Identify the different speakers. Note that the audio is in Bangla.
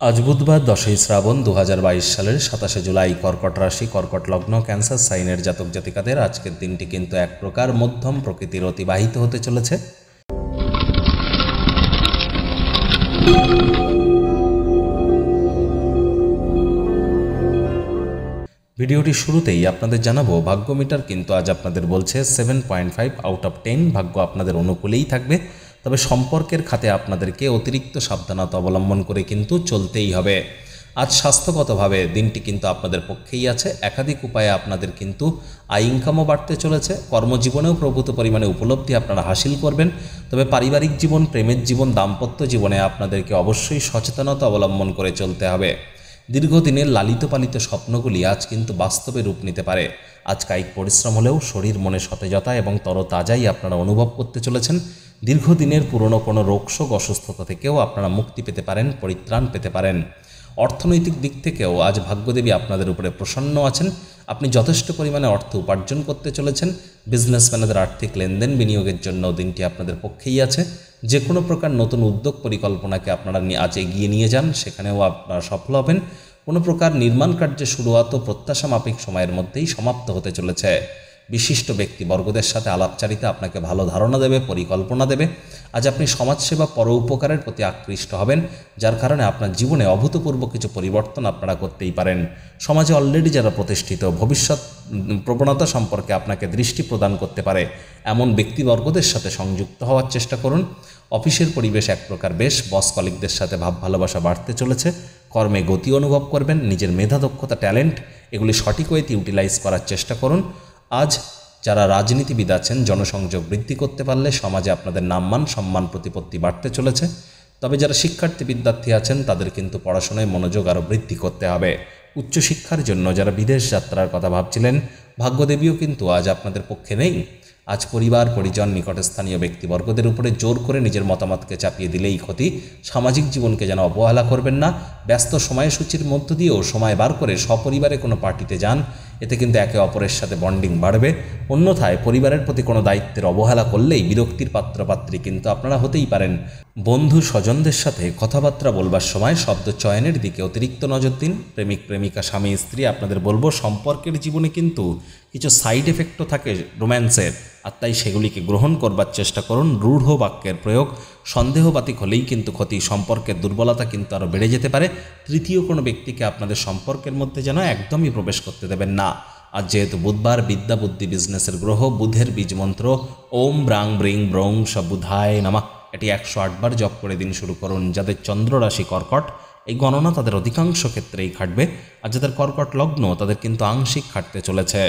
Speaker 1: আজ বুধবার দশই শ্রাবণ দু হাজার বাইশ সালের সাতাশে জুলাই কর্কট রাশি, কর্কট লগ্ন, ক্যান্সার সাইনের জাতক জাতিকাদের আজকের দিনটি কিন্তু এক প্রকার মধ্যম প্রকৃতির অতিবাহিত হতে চলেছে। ভিডিওটি শুরুতেই আপনাদের জানাব ভাগ্য মিটার কিন্তু আজ আপনাদের বলছে seven point five out of ten ভাগ্য আপনাদের অনুকূলেই থাকবে। তবে সম্পর্কের খাতে আপনাদেরকে অতিরিক্ত সাবধানতা অবলম্বন করে কিন্তু চলতেই হবে। আজ স্বাস্থ্যগতভাবে দিনটি কিন্তু আপনাদের পক্ষেই আছে। একাধিক উপায়ে আপনাদের কিন্তু আয় ইনকামও বাড়তে চলেছে। কর্মজীবনেও প্রভূত পরিমাণে উপলব্ধি আপনারা হাসিল করবেন। তবে পারিবারিক জীবন, প্রেমের জীবন, দাম্পত্য জীবনে আপনাদেরকে অবশ্যই সচেতনতা অবলম্বন করে চলতে হবে। দীর্ঘদিনের লালিত পালিত স্বপ্নগুলি আজ কিন্তু বাস্তবে রূপ নিতে পারে। আজ কায়িক পরিশ্রম হলেও শরীর মনে সতেজতা এবং তরতাজাই আপনারা অনুভব করতে চলেছেন। দীর্ঘদিনের পুরনো কোনো রোগশোক অসুস্থতা থেকেও আপনারা মুক্তি পেতে পারেন, পরিত্রাণ পেতে পারেন। অর্থনৈতিক দিক থেকেও আজ ভাগ্যদেবী আপনাদের উপরে প্রসন্ন আছেন। আপনি যথেষ্ট পরিমাণে অর্থ উপার্জন করতে চলেছেন। বিজনেসম্যানদের আর্থিক লেনদেন বিনিয়োগের জন্য দিনটি আপনাদের পক্ষেই আছে। যে কোনো প্রকার নতুন উদ্যোগ পরিকল্পনাকে আপনারা আজ এগিয়ে নিয়ে যান, সেখানেও আপনারা সফল হবেন। কোনো প্রকার নির্মাণ কার্যে শুরুয়াত প্রত্যাশা মাফিক সময়ের মধ্যেই সমাপ্ত হতে চলেছে। বিশিষ্ট ব্যক্তিবর্গদের সাথে আলাপচারিতা আপনাকে ভালো ধারণা দেবে, পরিকল্পনা দেবে। আজ আপনি সমাজসেবা পর উপকারের প্রতি আকৃষ্ট হবেন, যার কারণে আপনার জীবনে অভূতপূর্ব কিছু পরিবর্তন আপনারা করতেই পারেন। সমাজে অলরেডি যারা প্রতিষ্ঠিত, ভবিষ্যৎ প্রবণতা সম্পর্কে আপনাকে দৃষ্টি প্রদান করতে পারে। এমন ব্যক্তিবর্গদের সাথে সংযুক্ত হওয়ার চেষ্টা করুন। অফিসের পরিবেশ এক প্রকার বেশ, বস কলিকদের সাথে ভাব ভালোবাসা বাড়তে চলেছে। কর্মে গতি অনুভব করবেন, নিজের মেধা, দক্ষতা, ট্যালেন্ট, এগুলি সঠিক ওয়েতে ইউটিলাইজ করার চেষ্টা করুন। আজ যারা রাজনীতিবিদ আছেন, জনসংযোগ বৃদ্ধি করতে পারলে সমাজে আপনাদের নামমান সম্মান প্রতিপত্তি বাড়তে চলেছে। তবে যারা শিক্ষার্থী বিদ্যার্থী আছেন, তাদের কিন্তু পড়াশোনায় মনোযোগ আরও বৃদ্ধি করতে হবে। উচ্চশিক্ষার জন্য যারা বিদেশ যাত্রার কথা ভাবছিলেন, ভাগ্যদেবীও কিন্তু আজ আপনাদের পক্ষে নেই। আজ পরিবার, পরিজন, নিকটস্থানীয় ব্যক্তিবর্গদের উপরে জোর করে নিজের মতামতকে চাপিয়ে দিলেই ক্ষতি। সামাজিক জীবনকে যেন অবহেলা করবেন না, ব্যস্ত সময়সূচির মধ্য দিয়েও সময় বার করে সপরিবারে কোনো পার্টিতে যান। এতে কিন্তু একে অপরের সাথে বন্ডিং বাড়বে। অন্যথায় পরিবারের প্রতি কোনো দায়িত্বের অবহেলা করলেই বিরক্তির পাত্রপাত্রী কিন্তু আপনারা হতেই পারেন। বন্ধু স্বজনদের সাথে কথাবার্তা বলবার সময় শব্দ চয়নের দিকে অতিরিক্ত নজর দিন। প্রেমিক, প্রেমিকা, স্বামী, স্ত্রী, আপনাদের বলব, সম্পর্কের জীবনে কিন্তু কিছু সাইড এফেক্টও থাকে রোম্যান্সের আর তাই সেগুলিকে গ্রহণ করবার চেষ্টা করুন। রূঢ় বাক্যের প্রয়োগ সন্দেহবাতিক হলেই কিন্তু ক্ষতি, সম্পর্কের দুর্বলতা কিন্তু আরও বেড়ে যেতে পারে। তৃতীয় কোনো ব্যক্তিকে আপনাদের সম্পর্কের মধ্যে যেন একদমই প্রবেশ করতে দেবেন না। আর যেহেতু বুধবার বিদ্যা বুদ্ধি বিজনেসের গ্রহ, বুধের বীজ মন্ত্র, ওম ব্রাং ব্রিং ব্রং বুধায় নামা, এটি একশো আটবার জপ করে দিন শুরু করুন, যাদের চন্দ্র রাশি কর্কট, এই গণনা তাদের অধিকাংশ ক্ষেত্রেই খাটবে আর যাদের কর্কট লগ্ন, তাদের কিন্তু আংশিক খাটতে চলেছে।